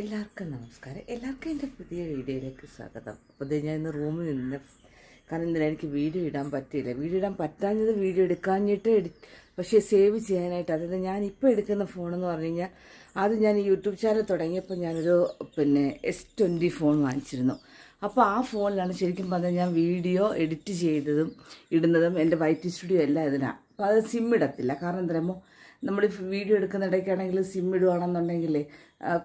എല്ലാവർക്കും നമസ്കാരം. എല്ലാവർക്കും എന്റെ പുതിയ വീഡിയോയിലേക്ക് സ്വാഗതം. അപ്പോൾ ഇത് ഞാൻ ഇന്ന് റൂമിൽ നിന്ന് കാരണം ഇന്നലെ എനിക്ക് വീഡിയോ ഇടാൻ പറ്റിയില്ല. വീഡിയോ ഇടാൻ പറ്റാഞ്ഞത് വീഡിയോ എടുക്കാഞ്ഞിട്ട് പക്ഷേ സേവ് ചെയ്യാനായിട്ട്. അതായത് ഞാൻ ഇപ്പോൾ എടുക്കുന്ന ഫോണെന്ന് പറഞ്ഞു കഴിഞ്ഞാൽ ആദ്യം ഞാൻ യൂട്യൂബ് ചാനൽ തുടങ്ങിയപ്പോൾ ഞാനൊരു പിന്നെ എസ് ട്വന്റി ഫോൺ വാങ്ങിച്ചിരുന്നു. അപ്പോൾ ആ ഫോണിലാണ് ശരിക്കും പറഞ്ഞാൽ ഞാൻ വീഡിയോ എഡിറ്റ് ചെയ്തതും ഇടുന്നതും എന്റെ വൈറ്റ് സ്റ്റുഡിയോ എല്ലാം ഇതിനാണ് അപ്പോൾ അത് സിം ഇടത്തില്ല. കാരണം എന്താ നമ്മൾ വീഡിയോ എടുക്കുന്ന ഇടയ്ക്കാണെങ്കിൽ സിം ഇടുവാണെന്നുണ്ടെങ്കിൽ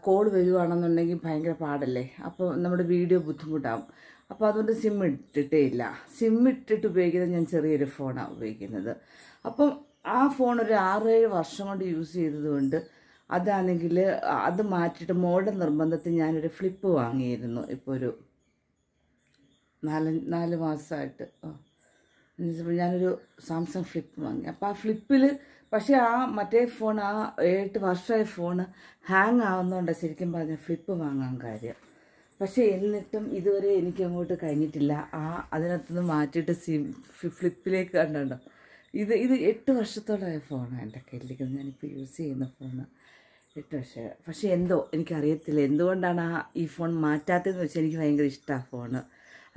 കോൾ വരുവാണെന്നുണ്ടെങ്കിൽ ഭയങ്കര പാടല്ലേ? അപ്പോൾ നമ്മുടെ വീഡിയോ ബുദ്ധിമുട്ടാവും. അപ്പോൾ അതുകൊണ്ട് സിം ഇട്ടിട്ടേ ഇല്ല. സിം ഇട്ടിട്ട് ഉപയോഗിക്കുന്നത് ഞാൻ ചെറിയൊരു ഫോണാണ് ഉപയോഗിക്കുന്നത്. അപ്പം ആ ഫോൺ ഒരു ആറേഴ് വർഷം കൊണ്ട് യൂസ് ചെയ്തതുകൊണ്ട് അതാണെങ്കിൽ അത് മാറ്റിയിട്ട് മോഡൽ നിർബന്ധത്തിൽ ഞാനൊരു ഫ്ലിപ്പ് വാങ്ങിയിരുന്നു ഇപ്പോൾ ഒരു നാല് നാല് മാസമായിട്ട് ഞാനൊരു സാംസങ് ഫ്ലിപ്പ് വാങ്ങി. അപ്പോൾ ആ ഫ്ലിപ്പിൽ പക്ഷേ ആ മറ്റേ ഫോൺ ആ എട്ട് വർഷമായ ഫോൺ ഹാങ് ആവുന്നതുകൊണ്ട് ശരിക്കും പറഞ്ഞ ഫ്ലിപ്പ് വാങ്ങാൻ കാര്യം. പക്ഷേ എന്നിട്ടും ഇതുവരെ എനിക്ക് അങ്ങോട്ട് കഴിഞ്ഞിട്ടില്ല. ആ അതിനകത്തുനിന്ന് മാറ്റിയിട്ട് സിം ഫ്ലിപ്പിലേക്ക് കണ്ടുണ്ടോ? ഇത് ഇത് എട്ട് വർഷത്തോളമായ ഫോണാണ് എന്റെ കയ്യിലിരിക്കുന്നത് ഞാനിപ്പോൾ യൂസ് ചെയ്യുന്ന ഫോണ് എട്ട് വർഷം പക്ഷേ എന്തോ എനിക്കറിയത്തില്ല. എന്തുകൊണ്ടാണ് ആ ഈ ഫോൺ മാറ്റാത്തതെന്ന് വെച്ചാൽ എനിക്ക് ഭയങ്കര ഇഷ്ടമാണ് ഫോണ്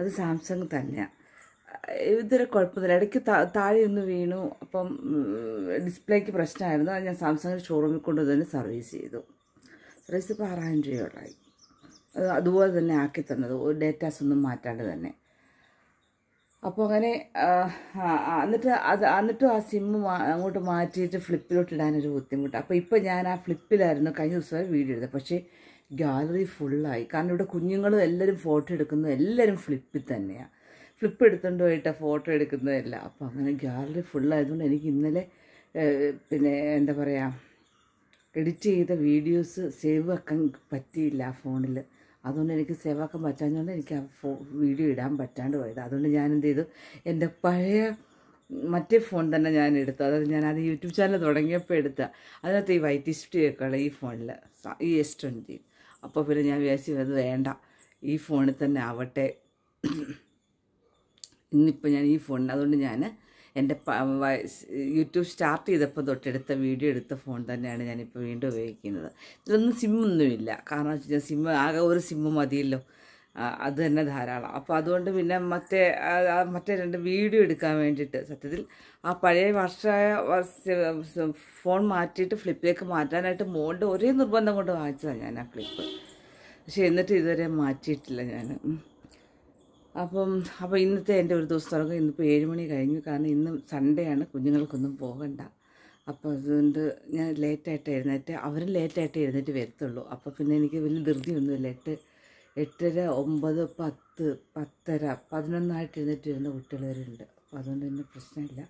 അത് സാംസങ് തന്നെയാണ് ഇതുവരെ കുഴപ്പമില്ല ഇടയ്ക്ക് താഴെ ഒന്ന് വീണു. അപ്പം ഡിസ്പ്ലേക്ക് പ്രശ്നമായിരുന്നു. അത് ഞാൻ സാംസങ് ഷോറൂമിൽ കൊണ്ട് തന്നെ സർവീസ് ചെയ്തു. സർവീസ് ആറായിരം രൂപയോളായി. അത് അതുപോലെ തന്നെ ആക്കി തന്നത്. ഡേറ്റാസ് ഒന്നും മാറ്റാണ്ട് തന്നെ. അപ്പോൾ അങ്ങനെ എന്നിട്ട് അത് എന്നിട്ടും ആ സിമ്മ് അങ്ങോട്ട് മാറ്റിയിട്ട് ഫ്ലിപ്പിലോട്ട് ഇടാനൊരു ബുദ്ധിമുട്ട്. അപ്പോൾ ഇപ്പോൾ ഞാൻ ആ ഫ്ലിപ്പിലായിരുന്നു കഴിഞ്ഞ ദിവസം വീഡിയോ എടുത്തത്. പക്ഷേ ഗാലറി ഫുള്ളായി കാരണം ഇവിടെ കുഞ്ഞുങ്ങളും എല്ലാവരും ഫോട്ടോ എടുക്കുന്നത് എല്ലാവരും ഫ്ലിപ്പിൽ തന്നെയാണ് ഫ്ലിപ്പ് എടുത്തുകൊണ്ട് പോയിട്ട് ഫോട്ടോ എടുക്കുന്നതല്ല. അപ്പോൾ അങ്ങനെ ഫുൾ ഫുള്ളായതുകൊണ്ട് എനിക്ക് ഇന്നലെ പിന്നെ എന്താ പറയുക എഡിറ്റ് ചെയ്ത വീഡിയോസ് സേവ് ആക്കാൻ പറ്റിയില്ല ആ ഫോണിൽ അതുകൊണ്ട് എനിക്ക് സേവ് ആക്കാൻ പറ്റാഞ്ഞതുകൊണ്ട് എനിക്ക് ആ ഫോ വീഡിയോ ഇടാൻ പറ്റാണ്ട് പോയത്. അതുകൊണ്ട് ഞാൻ എന്ത് ചെയ്തു? എന്റെ പഴയ മറ്റേ ഫോൺ തന്നെ ഞാൻ എടുത്തു. അതായത് ഞാൻ അത് യൂട്യൂബ് ചാനൽ തുടങ്ങിയപ്പോൾ എടുത്ത. അതിനകത്ത് ഈ വൈറ്റ് ഒക്കെ ഉള്ള ഈ ഫോണിൽ ഈ എസ് ട്വന്റി അപ്പോൾ പിന്നെ ഞാൻ വിചാരിച്ചു അത് വേണ്ട. ഈ ഫോണിൽ തന്നെ ആവട്ടെ. ഇന്നിപ്പോൾ ഞാൻ ഈ ഫോണിന് അതുകൊണ്ട് ഞാൻ എന്റെ യൂട്യൂബ് സ്റ്റാർട്ട് ചെയ്തപ്പോൾ തൊട്ടെടുത്ത വീഡിയോ എടുത്ത ഫോൺ തന്നെയാണ് ഞാനിപ്പോൾ വീണ്ടും ഉപയോഗിക്കുന്നത്. ഇതിലൊന്നും സിമ്മൊന്നുമില്ല കാരണം വെച്ച് കഴിഞ്ഞാൽ സിമ്മ് ആകെ ഒരു സിമ്മ് മതിയല്ലോ. അത് തന്നെ ധാരാളം. അപ്പോൾ അതുകൊണ്ട് പിന്നെ മറ്റേ മറ്റേ രണ്ട് വീഡിയോ എടുക്കാൻ വേണ്ടിയിട്ട് സത്യത്തിൽ ആ പഴയ വർഷ- ഫോൺ മാറ്റിയിട്ട് ഫ്ലിപ്പിലേക്ക് മാറ്റാനായിട്ട് മോണ്ട് ഒരേ നിർബന്ധം കൊണ്ട് വാങ്ങിച്ചതാണ് ഞാൻ ആ ക്ലിപ്പ് പക്ഷേ എന്നിട്ട് ഇതുവരെ മാറ്റിയിട്ടില്ല ഞാൻ. അപ്പം അപ്പോൾ ഇന്നത്തെ എന്റെ ഒരു ദിവസം തുടങ്ങും ഇന്നിപ്പോൾ ഏഴ് മണി കഴിഞ്ഞു. കാരണം ഇന്ന് സൺഡേ ആണ്. കുഞ്ഞുങ്ങൾക്കൊന്നും പോകണ്ട. അപ്പോൾ അതുകൊണ്ട് ഞാൻ ലേറ്റായിട്ട് എഴുന്നേറ്റ് അവരും ലേറ്റായിട്ട് എഴുന്നേറ്റ് വരത്തുള്ളൂ. അപ്പോൾ പിന്നെ എനിക്ക് വലിയ ധൃതിയൊന്നുമില്ല എട്ട് എട്ടര ഒമ്പത് പത്ത് പത്തര പതിനൊന്നായിട്ട് എഴുന്നേറ്റ് വരുന്ന കുട്ടികൾ അപ്പോൾ അതുകൊണ്ട് തന്നെ പ്രശ്നമില്ല.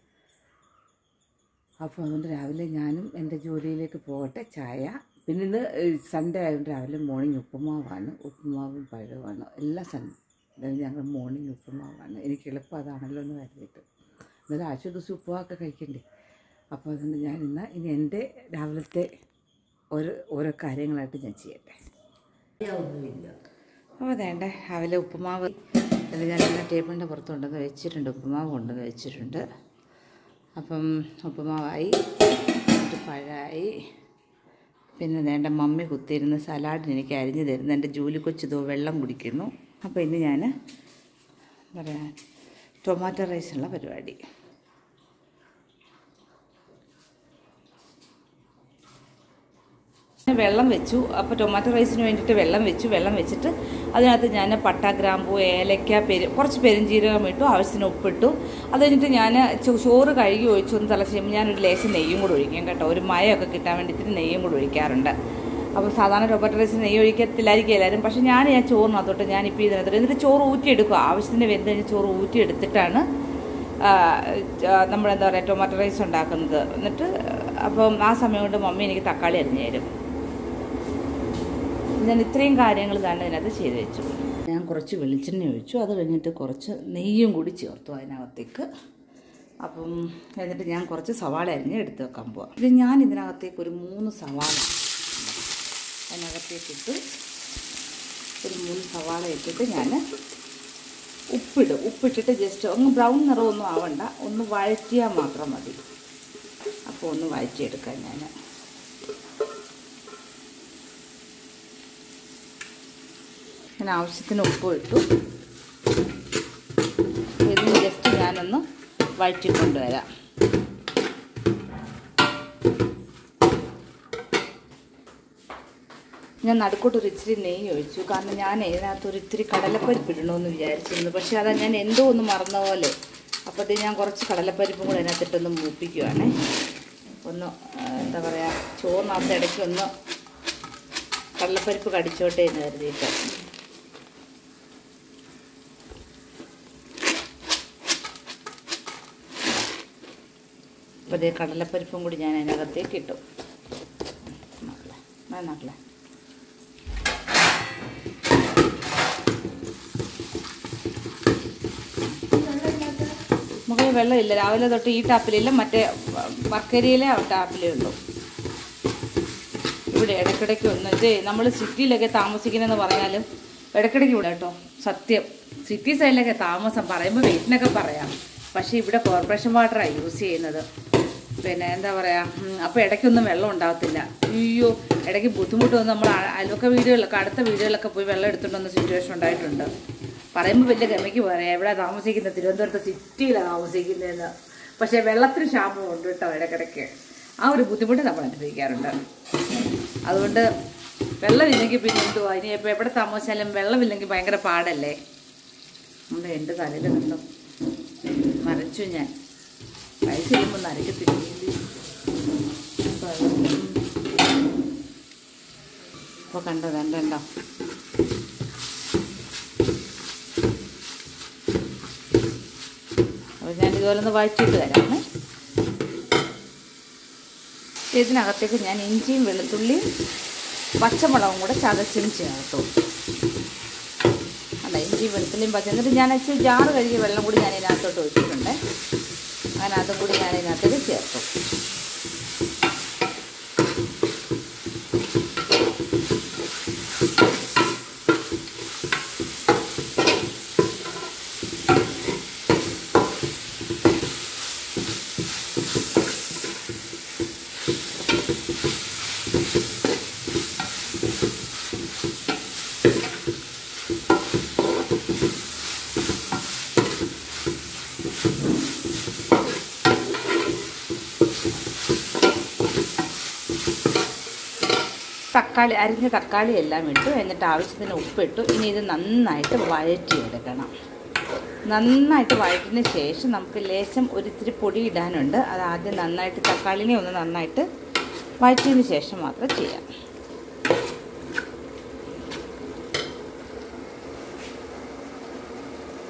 അപ്പോൾ അതുകൊണ്ട് രാവിലെ ഞാനും എന്റെ ജോലിയിലേക്ക് പോകട്ടെ. ചായ. പിന്നെ ഇന്ന് സൺഡേ ആയതുകൊണ്ട് രാവിലെ മോർണിംഗ് ഉപ്പുമാവാണ്. ഉപ്പുമാവും പഴവുമാണ്. എല്ലാ സൺഡേ ഞങ്ങൾ മോർണിംഗ് ഉപ്പുമാവാണ്. എനിക്ക് എളുപ്പം അതാണല്ലോ എന്ന് കരുതിയിട്ട്. എന്നാലും ആഴ്ച ദിവസം ഉപ്പുമാവൊക്കെ കഴിക്കണ്ടേ? അപ്പോൾ അതുകൊണ്ട് ഞാൻ ഇന്ന് ഇനി എന്റെ രാവിലത്തെ ഓരോ ഓരോ കാര്യങ്ങളായിട്ട് ഞാൻ ചെയ്യട്ടെ. അപ്പോൾ വേണ്ട രാവിലെ ഉപ്പുമാവ് അത് ഞാൻ എല്ലാ ടേബിളിന്റെ പുറത്ത് കൊണ്ടുവന്ന് വെച്ചിട്ടുണ്ട്. ഉപ്പുമാവ് കൊണ്ടുവന്ന് വെച്ചിട്ടുണ്ട്. അപ്പം ഉപ്പുമാവായി എന്നിട്ട് പഴമായി. പിന്നെ വേണ്ട മമ്മി കുത്തിയിരുന്ന് സലാഡിന് എനിക്ക് അരിഞ്ഞു തരുന്നു. എന്റെ ജോലി കൊച്ചിതോ വെള്ളം കുടിക്കുന്നു. അപ്പോൾ ഇന്ന് ഞാൻ പറയാ ടൊമാറ്റോ റൈസുള്ള പരിപാടി. വെള്ളം വെച്ചു. അപ്പോൾ ടൊമാറ്റോ റൈസിന് വേണ്ടിയിട്ട് വെള്ളം വെച്ചു. വെള്ളം വെച്ചിട്ട് അതിനകത്ത് ഞാൻ പട്ട ഗ്രാമ്പു ഏലക്ക പെരു കുറച്ച് പെരുംജീരകം ഇട്ടു ആവശ്യത്തിന് ഉപ്പിട്ടു. അത് കഴിഞ്ഞിട്ട് ഞാൻ ചോറ് കഴുകി ഒഴിച്ചു. ഒന്ന് തിളച്ച് കഴിയുമ്പോൾ ഞാനൊരു ലേശം നെയ്യും കൂടെ ഒഴിക്കും കേട്ടോ. ഒരു മയമൊക്കെ കിട്ടാൻ വേണ്ടിയിട്ട് നെയ്യും കൂടെ ഒഴിക്കാറുണ്ട്. അപ്പോൾ സാധാരണ ടൊമാറ്റോ റൈസിന് നെയ്യ് ഒഴിക്കത്തില്ലായിരിക്കും എല്ലാവരും പക്ഷേ ഞാൻ ഞാൻ ചോറിനകത്തോട്ട് ഞാനിപ്പോൾ ഇതിനകത്തോട്ട് എന്നിട്ട് ചോറ് ഊറ്റിയെടുക്കുക ആവശ്യത്തിന് വെന്ത് കഴിഞ്ഞ് ചോറ് ഊറ്റിയെടുത്തിട്ടാണ് നമ്മളെന്താ പറയുക ടൊമാറ്റോ റൈസ് ഉണ്ടാക്കുന്നത്. എന്നിട്ട് അപ്പം ആ സമയം കൊണ്ട് മമ്മി എനിക്ക് തക്കാളി അരിഞ്ഞു തരും. ഞാൻ ഇത്രയും കാര്യങ്ങൾ തന്നെ ഇതിനകത്ത് ചെയ്ത് വെച്ചു. ഞാൻ കുറച്ച് വെളിച്ചെണ്ണ ഒഴിച്ചു. അത് കഴിഞ്ഞിട്ട് കുറച്ച് നെയ്യും കൂടി ചേർത്തു അതിനകത്തേക്ക്. അപ്പം എന്നിട്ട് ഞാൻ കുറച്ച് സവാള അരിഞ്ഞ് എടുത്ത് വെക്കാൻ പോവാം. ഇത് ഞാൻ ഇതിനകത്തേക്ക് ഒരു മൂന്ന് സവാള അതിനകത്തേക്ക് ഇട്ട് ഒരു മൂന്ന് സവാള ഇട്ടിട്ട് ഞാൻ ഉപ്പിടും. ഉപ്പിട്ടിട്ട് ജസ്റ്റ് ഒന്ന് ബ്രൗൺ നിറമൊന്നും ആവണ്ട. ഒന്ന് വഴറ്റിയാൽ മാത്രം മതി. അപ്പോൾ ഒന്ന് വഴറ്റിയെടുക്കാം ഞാൻ ഞാൻ ആവശ്യത്തിന് ഉപ്പ് ഇട്ടു ഇതിന് ജസ്റ്റ് ഞാനൊന്ന് വഴറ്റി കൊണ്ടുവരാം ഞാൻ നടുക്കോട്ട് ഒരു ഇച്ചിരി നെയ്യ് ഒഴിച്ചു. കാരണം ഞാൻ ഇതിനകത്ത് ഒരു ഇത്തിരി കടലപ്പരിപ്പ് ഇടണമെന്ന് വിചാരിച്ചിരുന്നു. പക്ഷേ അതാ ഞാൻ എന്തോ ഒന്ന് മറന്ന പോലെ. അപ്പോഴത്തേക്ക് ഞാൻ കുറച്ച് കടലപ്പരിപ്പും കൂടെ അതിനകത്തിട്ടൊന്ന് മൂപ്പിക്കുവാണേ. ഒന്ന് എന്താ പറയുക ചോറിനകത്ത് ഇടയ്ക്ക് ഒന്ന് കടലപ്പരിപ്പ് കടിച്ചോട്ടെ എന്ന് കരുതിയിട്ട്. അപ്പോൾ ഇതേ കടലപ്പരിപ്പും കൂടി ഞാൻ അതിനകത്തേക്ക് ഇട്ടു. നോക്കലേ മുകളിൽ വെള്ളമില്ല. രാവിലെ തൊട്ട് ഈ ടാപ്പിലില്ല. മറ്റേ വർക്കരിയിലെ ടാപ്പിലേ ഉള്ളൂ. ഇവിടെ ഇടയ്ക്കിടയ്ക്ക് ഒന്ന് ഇത് നമ്മൾ സിറ്റിയിലൊക്കെ താമസിക്കുന്നതെന്ന് പറഞ്ഞാലും ഇടയ്ക്കിടയ്ക്ക് ഇവിടെ കേട്ടോ. സത്യം. സിറ്റി സൈഡിലൊക്കെ താമസം പറയുമ്പോൾ വീട്ടിനൊക്കെ പറയാം. പക്ഷേ ഇവിടെ കോർപ്പറേഷൻ വാട്ടറാണ് യൂസ് ചെയ്യുന്നത്. പിന്നെ എന്താ പറയുക അപ്പോൾ ഇടയ്ക്കൊന്നും വെള്ളം ഉണ്ടാകത്തില്ല. അയ്യോ ഇടയ്ക്ക് ബുദ്ധിമുട്ട് വന്ന് നമ്മൾ അയൽവക്ക വീടുകളിലൊക്കെ അടുത്ത വീടുകളിലൊക്കെ പോയി വെള്ളം എടുത്തുകൊണ്ട് വന്ന സിറ്റുവേഷൻ ഉണ്ടായിട്ടുണ്ട്. പറയുമ്പോൾ വലിയ ഗമയ്ക്ക് പറയാം എവിടെ താമസിക്കുന്നത് തിരുവനന്തപുരത്ത് സിറ്റിയിലാണ് താമസിക്കുന്നതെന്ന്. പക്ഷേ വെള്ളത്തിന് ക്ഷാമമുണ്ട് കേട്ടോ ഇടയ്ക്കിടയ്ക്ക്. ആ ഒരു ബുദ്ധിമുട്ട് നമ്മൾ അനുഭവിക്കാറുണ്ട്. അതുകൊണ്ട് വെള്ളമില്ലെങ്കിൽ പിന്നെ എന്തുവാ? ഇനി ഇപ്പോൾ എവിടെ താമസിച്ചാലും വെള്ളമില്ലെങ്കിൽ ഭയങ്കര പാടല്ലേ? നമ്മൾ എന്റെ തലയിൽ നിന്നു നരച്ചു ഞാൻ. പൈസ ചെയ്യുമ്പോൾ നരക്കത്തില്ല ഇപ്പോൾ കണ്ടോ കണ്ടോ അപ്പോൾ ഞാൻ ഇതുപോലെ ഒന്ന് വഴറ്റിയിട്ട് തരാമേ ഇതിനകത്തേക്ക് ഞാൻ ഇഞ്ചിയും വെളുത്തുള്ളിയും പച്ചമുളകും കൂടെ ചതച്ചും ചേർത്തു. അല്ല ഇഞ്ചിയും വെളുത്തുള്ളിയും പച്ച എന്നിട്ട് ഞാൻ ഇച്ചിരി ജാറ് കഴുകിയ വെള്ളം കൂടി ഞാൻ ഇതിനകത്തോട്ട് ഒഴിച്ചിട്ടുണ്ട്. അങ്ങനെ അതും കൂടി ഞാൻ ഇതിനകത്തേക്ക് ചേർത്തു. തക്കാളി അരിഞ്ഞ തക്കാളി എല്ലാം ഇട്ടു. എന്നിട്ട് ആവശ്യത്തിന് ഉപ്പിട്ടു. ഇനി ഇത് നന്നായിട്ട് വഴറ്റിയെടുക്കണം. നന്നായിട്ട് വഴറ്റിന് ശേഷം നമുക്ക് ലേശം ഒരിത്തിരി പൊടി ഇടാനുണ്ട്. അത് ആദ്യം നന്നായിട്ട് തക്കാളിനെ ഒന്ന് നന്നായിട്ട് വഴറ്റിയതിന് ശേഷം മാത്രം ചെയ്യാം.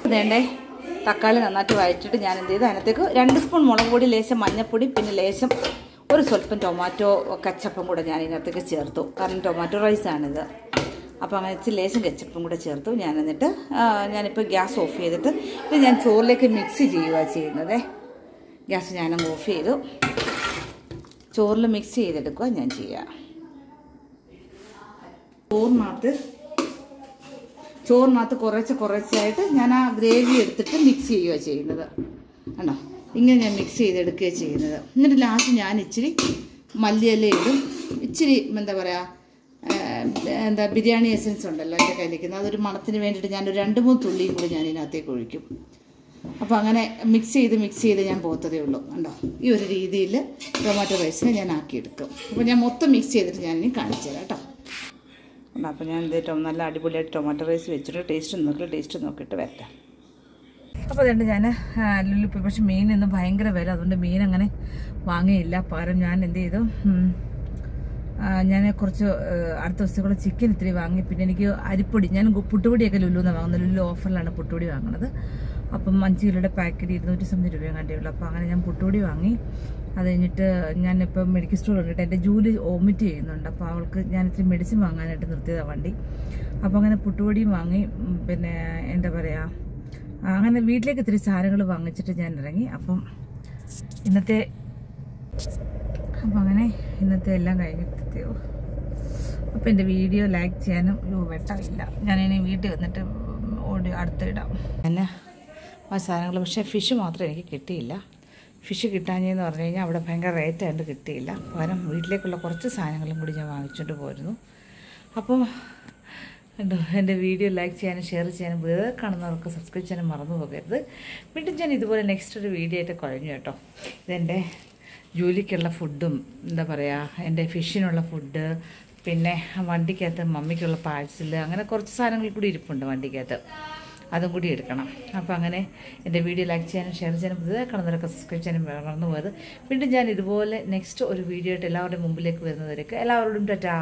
വേണ്ടേ? തക്കാളി നന്നായിട്ട് വഴറ്റിയിട്ട് ഞാൻ എന്ത് ചെയ്തു? അതിനകത്തേക്ക് രണ്ട് സ്പൂൺ മുളക് പൊടി ലേശം മഞ്ഞൾപ്പൊടി പിന്നെ ലേശം ഒരു സ്വല്പം ടൊമാറ്റോ കച്ചപ്പും കൂടെ ഞാൻ ഇതിനകത്തേക്ക് ചേർത്തു. കാരണം ടൊമാറ്റോ റൈസാണിത് അപ്പോൾ അങ്ങനെ ഇച്ചിരി ലേശം കച്ചപ്പും കൂടെ ചേർത്തു. ഞാൻ എന്നിട്ട് ഞാനിപ്പോൾ ഗ്യാസ് ഓഫ് ചെയ്തിട്ട് ഇത് ഞാൻ ചോറിലേക്ക് മിക്സ് ചെയ്യുക ചെയ്യുന്നത്. ഗ്യാസ് ഞാനങ്ങ് ഓഫ് ചെയ്തു. ചോറിൽ മിക്സ് ചെയ്തെടുക്കുക ഞാൻ ചെയ്യുക ചോറിനകത്ത് ചോറിനകത്ത് കുറച്ച് കുറച്ചായിട്ട് ഞാൻ ആ ഗ്രേവി എടുത്തിട്ട് മിക്സ് ചെയ്യുക ചെയ്യുന്നത്. കണ്ടോ? ഇങ്ങനെ ഞാൻ മിക്സ് ചെയ്തെടുക്കുകയാണ് ചെയ്യുന്നത്. എന്നിട്ട് ലാസ്റ്റ് ഞാൻ ഇച്ചിരി മല്ലിയല ഇടും. ഇച്ചിരി എന്താ പറയുക എന്താ ബിരിയാണി എസൻസ് ഉണ്ടല്ലോ എന്റെ കയ്യിലിരിക്കുന്നത്. അതൊരു മണത്തിന് വേണ്ടിയിട്ട് ഞാനൊരു രണ്ട് മൂന്ന് തുള്ളിയും കൂടി ഞാൻ ഇതിനകത്തേക്ക് ഒഴിക്കും. അപ്പോൾ അങ്ങനെ മിക്സ് ചെയ്ത് മിക്സ് ചെയ്ത് ഞാൻ പോകത്തതേ ഉള്ളൂ. കണ്ടോ? ഈ ഒരു രീതിയിൽ ടൊമാറ്റോ റൈസിനെ ഞാൻ ആക്കിയെടുക്കും. അപ്പോൾ ഞാൻ മൊത്തം മിക്സ് ചെയ്തിട്ട് ഞാനിനി കാണിച്ചു തരാം കേട്ടോ. അപ്പോൾ ഞാൻ എന്ത് നല്ല അടിപൊളിയായിട്ട് ടൊമാറ്റോ റൈസ് വെച്ചിട്ട് ടേസ്റ്റ് നോക്കി ടേസ്റ്റ് നോക്കിയിട്ട് വരട്ടെ. അപ്പോൾ അതുകൊണ്ട് ഞാൻ ലുല്ലു പോയി. പക്ഷെ മീനിന്ന് ഭയങ്കര വില. അതുകൊണ്ട് മീൻ അങ്ങനെ വാങ്ങിയില്ല. പകരം ഞാൻ എന്ത് ചെയ്തു ഞാൻ കുറച്ച് അടുത്ത ദിവസത്തേക്കുള്ള ചിക്കൻ ഇത്തിരി വാങ്ങി. പിന്നെ എനിക്ക് അരിപ്പൊടി ഞാൻ പുട്ടുപൊടിയൊക്കെ എന്നാണ് വാങ്ങുന്നത് ലുല്ലു ഓഫറിലാണ് പുട്ടുപൊടി വാങ്ങുന്നത് അപ്പം അഞ്ച് കിലോയുടെ പാക്കറ്റ് ഇരുന്നൂറ്റി സംതിങ് രൂപയും കണ്ടേ ഉള്ളൂ. അപ്പോൾ അങ്ങനെ ഞാൻ പുട്ടുപൊടി വാങ്ങി. അത് കഴിഞ്ഞിട്ട് ഞാനിപ്പോൾ മെഡിക്കൽ സ്റ്റോർ കണ്ടിട്ട് എന്റെ ജൂലി ഓമിറ്റ് ചെയ്യുന്നുണ്ട്. അപ്പോൾ അവൾക്ക് ഞാൻ ഇത്തിരി മെഡിസിൻ വാങ്ങാനായിട്ട് നിർത്തിയതാണ് വണ്ടി. അപ്പോൾ അങ്ങനെ പുട്ടുപൊടിയും വാങ്ങി. പിന്നെ എന്താ പറയുക അങ്ങനെ വീട്ടിലേക്ക് ഇത്തിരി സാധനങ്ങൾ വാങ്ങിച്ചിട്ട് ഞാൻ ഇറങ്ങി. അപ്പം ഇന്നത്തെ അപ്പം അങ്ങനെ ഇന്നത്തെ എല്ലാം കഴിഞ്ഞിട്ടെത്തിയോ അപ്പം എന്റെ വീഡിയോ ലൈക്ക് ചെയ്യാനും വെട്ടമില്ല. ഞാനിനി വീട്ടിൽ വന്നിട്ട് ഓടി അടുത്തിടാം ആ സാധനങ്ങൾ. പക്ഷേ ഫിഷ് മാത്രം എനിക്ക് കിട്ടിയില്ല. ഫിഷ് കിട്ടാഞ്ഞെന്ന് പറഞ്ഞു കഴിഞ്ഞാൽ അവിടെ ഭയങ്കര റേറ്റ് ആയിട്ട് കിട്ടിയില്ല. പകരം വീട്ടിലേക്കുള്ള കുറച്ച് സാധനങ്ങളും കൂടി ഞാൻ വാങ്ങിച്ചുകൊണ്ട് പോയിരുന്നു അപ്പോൾ എന്തോ എന്റെ വീഡിയോ ലൈക്ക് ചെയ്യാനും ഷെയർ ചെയ്യാനും വേറെ കാണുന്നവർക്ക് സബ്സ്ക്രൈബ് ചെയ്യാനും മറന്നു പോകരുത്. വീണ്ടും ഞാൻ ഇതുപോലെ നെക്സ്റ്റ് ഒരു വീഡിയോ ആയിട്ട് കുഴഞ്ഞു കേട്ടോ. ഇതെന്റെ ജോലിക്കുള്ള ഫുഡും എന്താ പറയുക എന്റെ ഫിഷിനുള്ള ഫുഡ് പിന്നെ വണ്ടിക്കകത്ത് മമ്മിക്കുള്ള പാഴ്സൽ അങ്ങനെ കുറച്ച് സാധനങ്ങൾ കൂടി ഇരിപ്പുണ്ട് വണ്ടിക്കകത്ത്. അതും കൂടി എടുക്കണം. അപ്പോൾ അങ്ങനെ എന്റെ വീഡിയോ ലൈക്ക് ചെയ്യാനും ഷെയർ ചെയ്യാനും പുതിയതായി കാണുന്നവരൊക്കെ സബ്സ്ക്രൈബ് ചെയ്യാനും മറന്നു പോയത്. വീണ്ടും ഞാൻ ഇതുപോലെ നെക്സ്റ്റ് ഒരു വീഡിയോ ആയിട്ട് എല്ലാവരുടെയും മുമ്പിലേക്ക് വരുന്നവരൊക്കെ എല്ലാവരോടും ടാറ്റാ